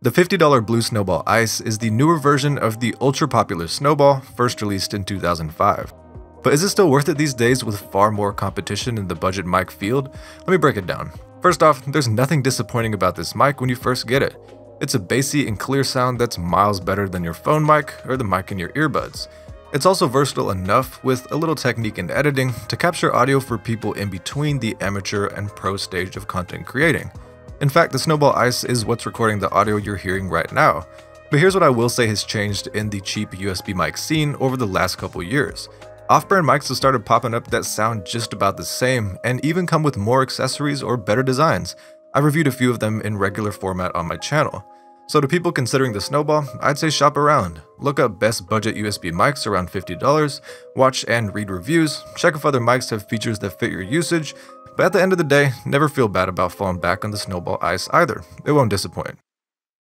The $50 Blue Snowball Ice is the newer version of the ultra-popular Snowball, first released in 2005. But is it still worth it these days with far more competition in the budget mic field? Let me break it down. First off, there's nothing disappointing about this mic when you first get it. It's a bassy and clear sound that's miles better than your phone mic or the mic in your earbuds. It's also versatile enough, with a little technique and editing, to capture audio for people in between the amateur and pro stage of content creating. In fact, the Snowball Ice is what's recording the audio you're hearing right now. But here's what I will say has changed in the cheap USB mic scene over the last couple years. Off-brand mics have started popping up that sound just about the same, and even come with more accessories or better designs. I've reviewed a few of them in regular format on my channel. So to people considering the Snowball, I'd say shop around. Look up best budget USB mics around $50, watch and read reviews, check if other mics have features that fit your usage, but at the end of the day, never feel bad about falling back on the Snowball Ice either. It won't disappoint.